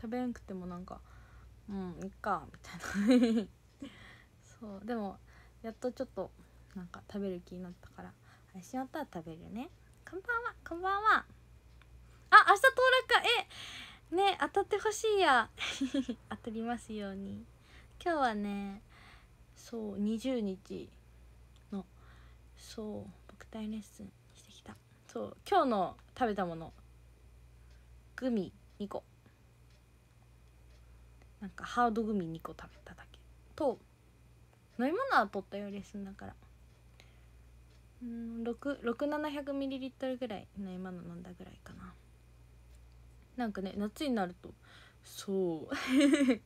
食べんくてもなんかうんいっかみたいな。そうでもやっとちょっとなんか食べる気になったから。配信終わったら食べるね。こんばんは。こんばんはあ明日当落か。えね当たってほしいや。当たりますように。今日はねそう20日のそう僕体レッスンしてきた。そう今日の食べたもの。グミ2個。なんかハードグミ2個食べただけ。と飲み物は取ったよレッスンだから。うん6700ミリリットルぐらい飲み物飲んだぐらいかな。なんかね夏になるとそう。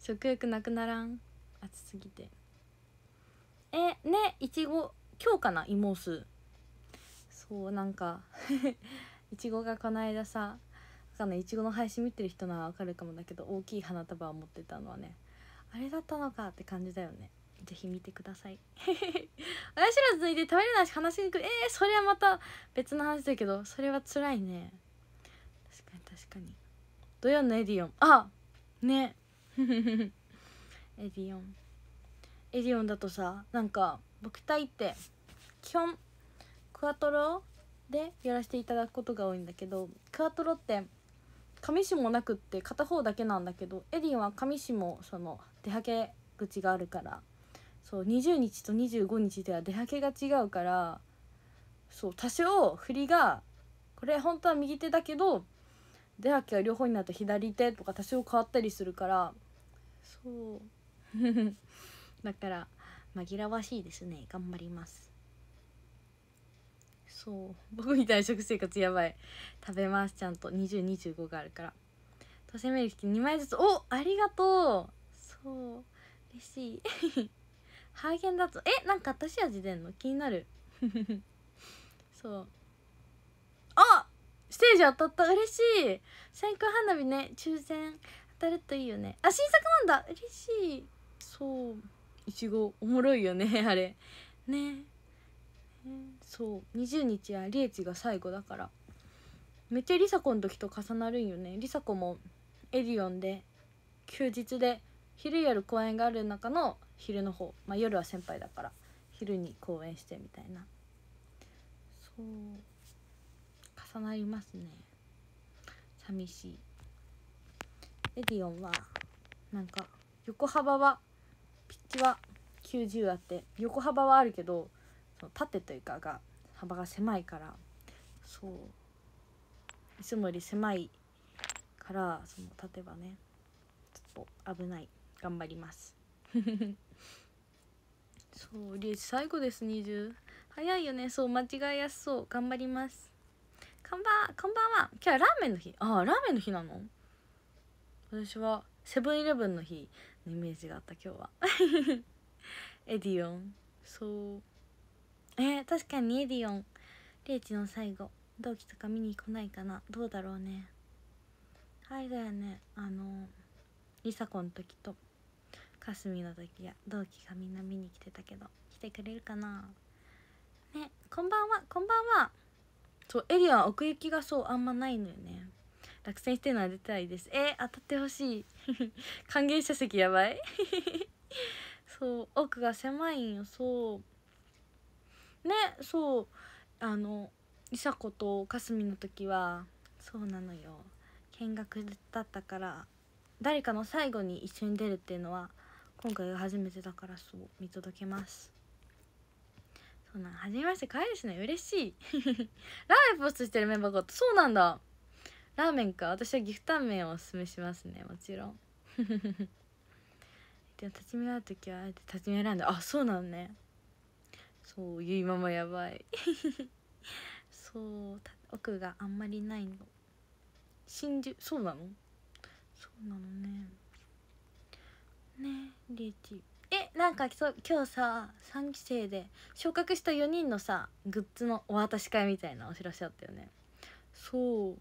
食欲なくならん？暑すぎて。えねいちご今日かな芋酢そうなんか。いちごがこの間さかんないいちごの配信見てる人ならわかるかもだけど大きい花束を持ってたのはねあれだったのかって感じだよね。ぜひ見てください。親知らず抜いて食べれないし話しにくい。えー、それはまた別の話だけどそれは辛いね。確かに確かに。土曜のエディオン。あね。エディオン。エディオンだとさなんか僕太って基本クワトロでやらせていただくことが多いんだけどクワトロって上下なくって片方だけなんだけどエディオンは上下その出ハケ口があるからそう20日と25日では出ハケが違うからそう多少振りがこれ本当は右手だけど出はけが両方になると左手とか多少変わったりするからそう。だから紛らわしいですね。頑張ります。そう。僕みたいな食生活やばい。食べます。ちゃんと。2025があるから。当選メール2枚ずつ。おありがとう。そう。嬉しい。ハーゲンダッツ。えなんか私味出んの？気になる。そう。あステージ当たった。嬉しい。線香花火ね。抽選。当たるといいよね。あ新作なんだ。嬉しい。そう。いちご。おもろいよねあれ。ね。そう20日はリエチが最後だから。めっちゃリサ子の時と重なるんよね。リサ子もエディオンで休日で昼夜公演がある中の昼の方、まあ、夜は先輩だから。昼に公演してみたいな。そう。重なりますね。寂しい。エディオンはなんか横幅はピッチは90あって横幅はあるけどその縦というかが幅が狭いからそう。いつもより狭いからその縦はねちょっと危ない。頑張ります。そうリエチ最後です20早いよね。そう間違いやすそう。頑張ります。こんばんこんばんは。今日はラーメンの日。ああラーメンの日なの？私はセブンイレブンの日のイメージがあった今日は。エディオン。そうえー、確かにエディオンリエチの最後。同期とか見に来ないかな。どうだろうね。はいだよね。あのリサ子の時とかすみの時や同期がみんな見に来てたけど。来てくれるかな。ねこんばんは。こんばんは。そうエリアは奥行きがそうあんまないのよね。落選してるのは出たいです。えー、当たってほしい。歓迎者席やばい。そう奥が狭いんよ。そう。ねそうあの梨紗子とかすみの時はそうなのよ。見学だったから誰かの最後に一緒に出るっていうのは今回が初めてだからそう見届けます。そうなん初めまして可愛いですね。嬉しい。ラーメンポストしてるメンバーがそうなんだ。ラーメンか。私は岐阜タンメンをおすすめしますね。もちろん。でも立ち見がある時はあえて立ち見選んであそうなのね。そういうままやばい。そう奥があんまりないの。真珠そうなの？そうなのね。ねリーチ。えなんか今日さ3期生で昇格した4人のさグッズのお渡し会みたいなお知らせあったよね。そう。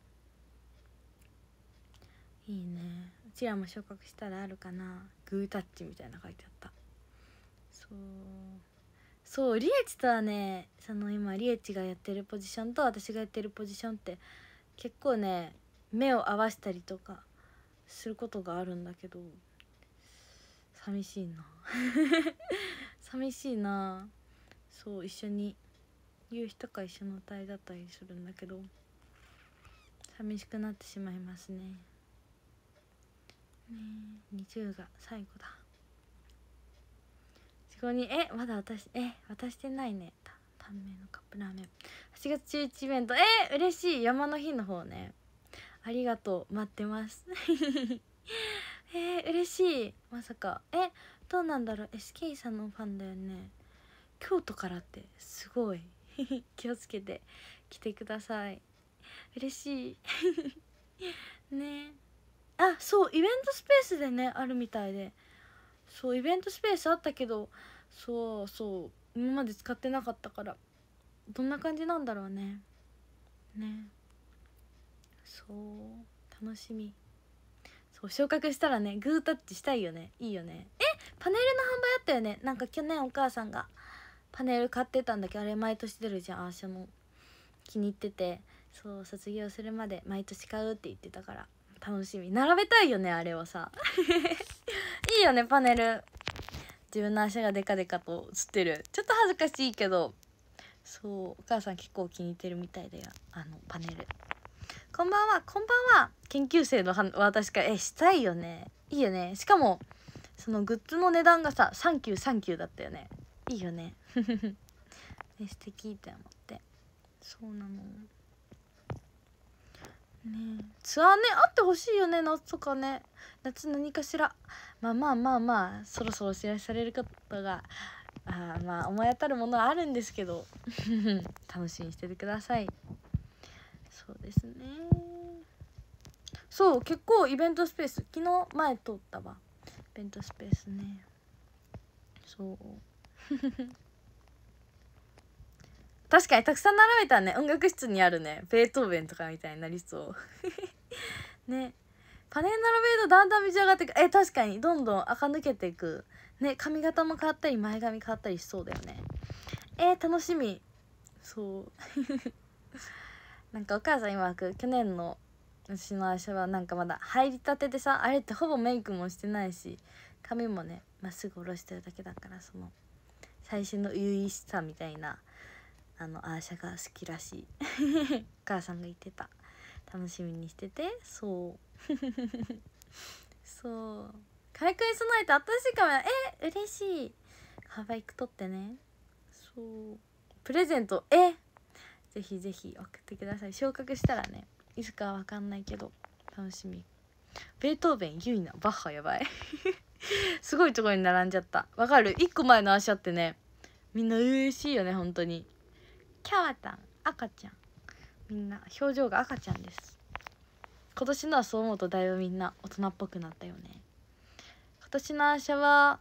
いいね。うちらも昇格したらあるかな。グータッチみたいな書いてあった。そうそうリエチとはねその今リエチがやってるポジションと私がやってるポジションって結構ね目を合わせたりとかすることがあるんだけど寂しいな。寂しいな。そう一緒に夕日とか一緒の歌いだったりするんだけど寂しくなってしまいますね。ね20が最後だ。こにえまだ私え渡してないね。タンメンのカップラーメン。8月11イベント。え嬉しい。山の日の方ね。ありがとう。待ってます。えー、嬉しい。まさか。えどうなんだろう。SK さんのファンだよね。京都からってすごい。気をつけて来てください。嬉しい。ね。あそう。イベントスペースでねあるみたいで。そうイベントスペースあったけどそうそう今まで使ってなかったからどんな感じなんだろうね。ね。そう楽しみ。そう昇格したらねグータッチしたいよね。いいよね。えパネルの販売あったよね。なんか去年お母さんがパネル買ってたんだけどあれ毎年出るじゃんアーシャの。気に入ってて。そう卒業するまで毎年買うって言ってたから楽しみ。並べたいよねあれをさ。いよねパネル。自分の足がデカデカと映ってる。ちょっと恥ずかしいけど。そうお母さん結構気に入ってるみたいだよ。あのパネル。こんばんは。こんばんは。研究生の私からえしたいよね。いいよね。しかもそのグッズの値段がさサンキューサンキューだったよね。いいよね。ね素敵って思って。そうなの。ね。ツアーねあってほしいよね夏とかね。夏何かしら。まあまあまあまあそろそろお知らせされることがあまあ思い当たるものはあるんですけど。楽しみにしててください。そうですね。そう結構イベントスペース。昨日前通ったわ。イベントスペースね。そう。確かにたくさん並べたね。音楽室にあるね。ベートーベンとかみたいになりそう。ね。パネル並べるとだんだん道上がっていくえ確かに。どんどん垢抜けていく。ね。髪型も変わったり前髪変わったりしそうだよね。えー、楽しみ。そう。なんかお母さん曰く去年の私の足はなんかまだ入りたてでさあれってほぼメイクもしてないし髪もねまっすぐ下ろしてるだけだからその最新の初々しさみたいな。あのアーシャが好きらしい。お母さんが言ってた。楽しみにしてて。そう。そう。開会備えて新しいカメラえ嬉しい。可愛く撮ってね。そう。プレゼントえぜひぜひ送ってください。昇格したらねいつかは分かんないけど楽しみ。ベートーベンユイナバッハやばい。すごいところに並んじゃった。わかる？1個前の足あってねみんな嬉しいよね本当にキャワタン赤ちゃん。みんな表情が赤ちゃんです。今年のはそう思うとだいぶみんな大人っぽくなったよね。今年のアーシャは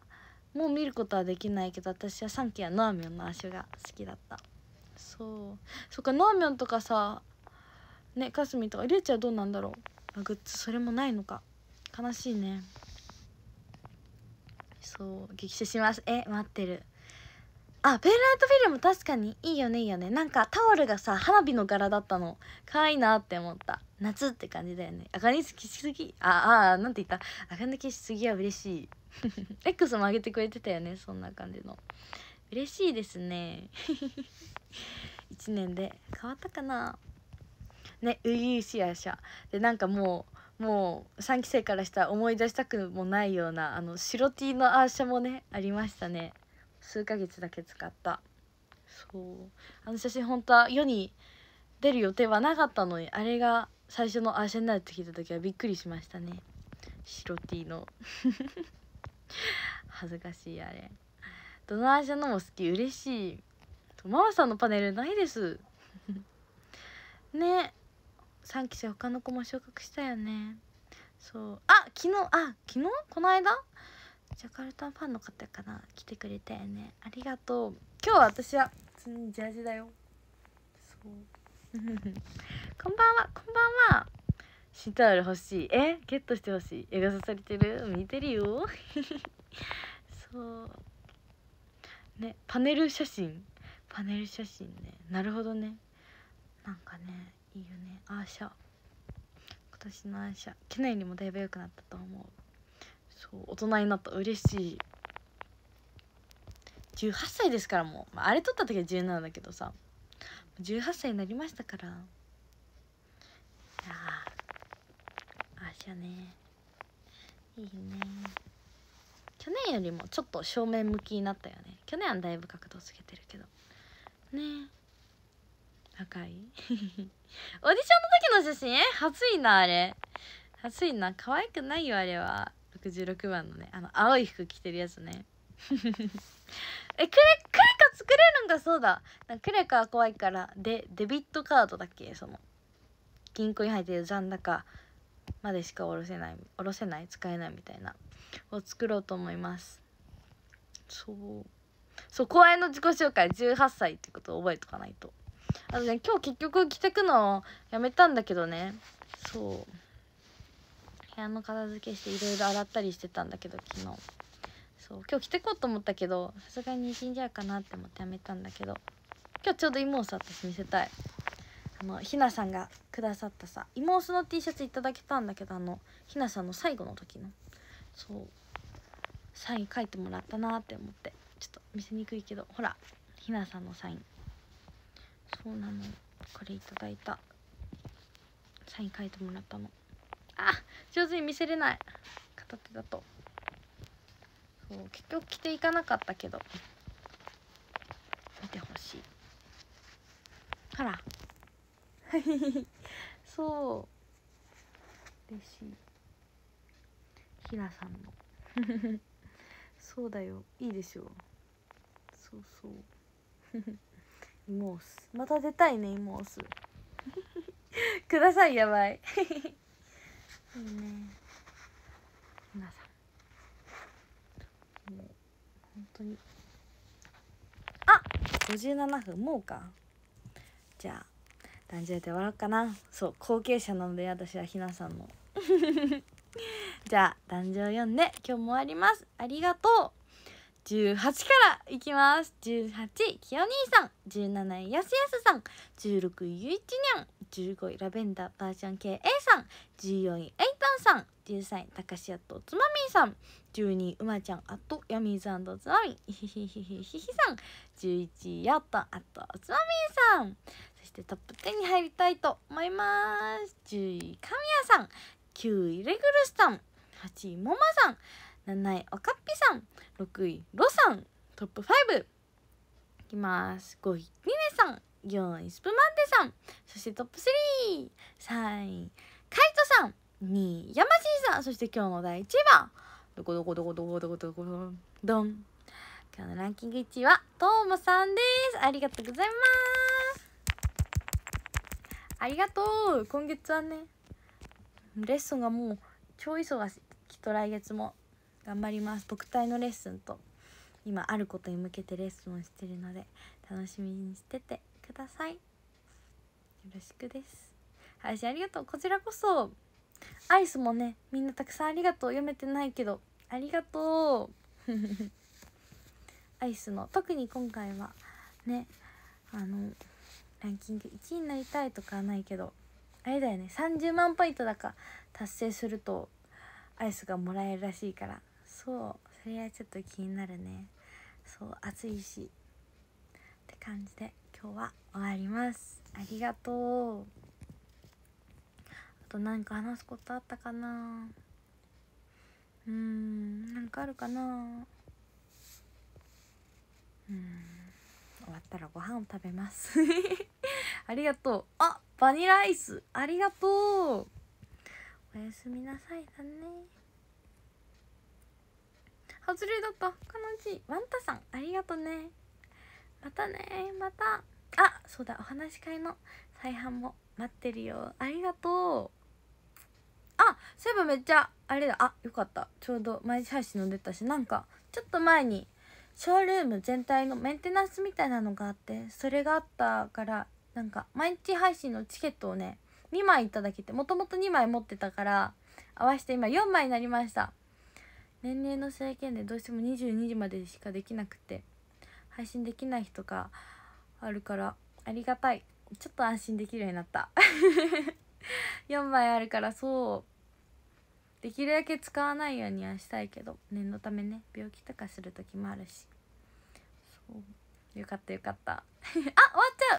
もう見ることはできないけど私はサンキやノアミョンのアーシャが好きだった。そう。そっかノアミョンとかさねかすみとかりゅうちゃんどうなんだろう。グッズそれもないのか。悲しいね。そう激写します。え待ってる。あペンライトフィルム確かにいいよねいいよね。なんかタオルがさ花火の柄だったの。可愛いなって思った。夏って感じだよね。赤にきしすぎ？ああなんて言った？赤抜きしすぎは嬉しい。X も上げてくれてたよねそんな感じの。嬉しいですね。1年で。変わったかな？ね初々しいアシャでなんかもうもう3期生からしたら思い出したくもないようなあの白 T のアーシャもねありましたね。数ヶ月だけ使った。そう。あの写真本当は世に出る予定はなかったのにあれが最初のアーシャになるって聞いた時はびっくりしましたね。白 T の。恥ずかしいあれ。どのアーシャのも好き嬉しい。ママさんのパネルないです。ね。3期生他の子も昇格したよね。そう。あ昨日あ昨日？この間？ジャカルタファンの方かな来てくれたよね。ありがとう。今日は私は普通にジャージだよ。そう。こんばんは。こんばんは。シタール欲しいえ？ゲットしてほしい。絵が刺されてる？見てるよ。そう。ね。パネル写真。パネル写真ね。なるほどね。なんかねいいよね。アーシャ。今年の愛車去年よりもだいぶ良くなったと思うそう大人になった。嬉しい。18歳ですからもう、あ、れ撮った時は17だけどさ。18歳になりましたから。いやあしゃね。いいね。去年よりもちょっと正面向きになったよね。去年はだいぶ角度つけてるけど。ね。赤い？オーディションの時の写真？初いなあれ。初いな。可愛くないよあれは。66番のねあの青い服着てるやつね。えクレクレカ作れるんだそうだ。クレカは怖いからでデビットカードだっけ？その銀行に入ってる残高までしか下ろせない下ろせない使えないみたいなを作ろうと思います。そう。そう公園の自己紹介18歳ってことを覚えとかないと。あとね今日結局着てくのをやめたんだけどね。そう。部屋の片付けしていろいろ洗ったりしてたんだけど昨日。そう今日着てこうと思ったけどさすがに死んじゃうかなって思ってやめたんだけど。今日ちょうど妹さ私見せたい。あのひなさんがくださったさ妹の T シャツいただけたんだけどあのひなさんの最後の時の。そう。サイン書いてもらったなって思って。ちょっと見せにくいけどほらひなさんのサイン。そうなの。これいただいた。サイン書いてもらったの。あ上手に見せれない。片手だと。そう結局着ていかなかったけど。見てほしい。ほら。そう。嬉しい。ひなさんの そうだよ。いいでしょうそうそう。イモース。また出たいねイモース。くださいやばい。いいね。皆さん。もう本当に。あ57分もうか。じゃあ男女で終わろうかな。そう後継者なので私はひなさんの。じゃあ壇上読んで今日も終わります。ありがとう。18からいきます。18きよ兄さん。17位やすやすさん。16位ゆいちにゃん15位ラベンダーバージョン系。A さん。14位エイタンさん。13位たかしやとつまみーさん。12位うまちゃんあとやみーさんとつまみひひひひひひさん11位やっとあとつまみーさんそしてトップ10に入りたいと思います10位神谷さん9位レグルスさん8位もまさん7位おかっぴさん6位ロさんトップ5いきます5位リネさん4位スプマンテさん。そしてトップ33位カイトさん。2位ヤマシーさん。そして今日の第1位はどこどこどこどこどこどこどこどん。今日のランキング1位はトーマさんです。ありがとうございます。ありがとう。今月はねレッスンがもう超忙しい。きっと来月も頑張ります。特待のレッスンと今あることに向けてレッスンをしてるので楽しみにしてて。ください。よろしくです。配信ありがとう。こちらこそアイスもねみんなたくさんありがとう。読めてないけどありがとう。アイスの特に今回はねあのランキング1位になりたいとかはないけどあれだよね30万ポイントだか達成するとアイスがもらえるらしいから。そうそれはちょっと気になるね。そう暑いし。って感じで今日は終わります。ありがとう。あと何か話すことあったかな？うーんなんかあるかな？うん終わったらご飯を食べます。ありがとう。あバニラアイス。ありがとう。おやすみなさいだね。外れだった。悲しいワンタさんありがとね。またねまた。あそうだお話し会の再販も待ってるよ。ありがとう。あそういえばめっちゃあれだ。あよかった。ちょうど毎日配信の出たしなんかちょっと前にショールーム全体のメンテナンスみたいなのがあってそれがあったからなんか毎日配信のチケットをね2枚いただけてもともと2枚持ってたから合わせて今4枚になりました。年齢の制限でどうしても22時までしかできなくて。配信できない日とかあるからありがたい。ちょっと安心できるようになった。4枚あるからそうできるだけ使わないようにはしたいけど念のためね。病気とかする時もあるし。そう。よかったよかった。あ終わっちゃう。